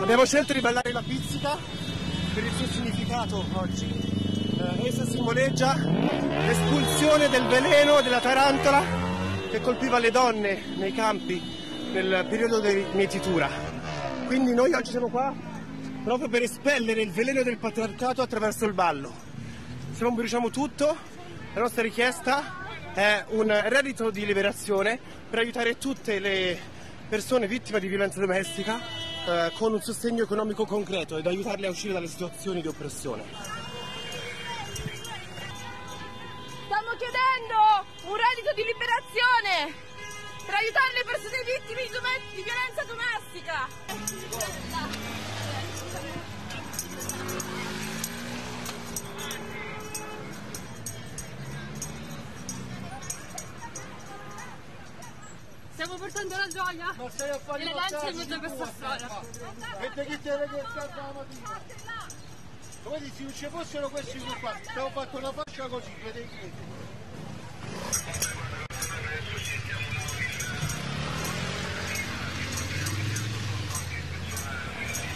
Abbiamo scelto di ballare la pizzica per il suo significato oggi. Eh, essa simboleggia l'espulsione del veleno della tarantola che colpiva le donne nei campi nel periodo di mietitura. Quindi noi oggi siamo qua proprio per espellere il veleno del patriarcato attraverso il ballo. Se non bruciamo tutto, la nostra richiesta è un reddito di liberazione per aiutare tutte le persone vittime di violenza domestica eh, con un sostegno economico concreto ed aiutarle a uscire dalle situazioni di oppressione. Stiamo chiedendo un reddito di liberazione per aiutare le persone vittime di violenza domestica. Stiamo portando la gioia Ma stai a fare le lance in mezzo a questa strada. Vedete che te le chiede la mattina. Come dici, non ci fossero questi due qua, abbiamo fatto una faccia così, vedete?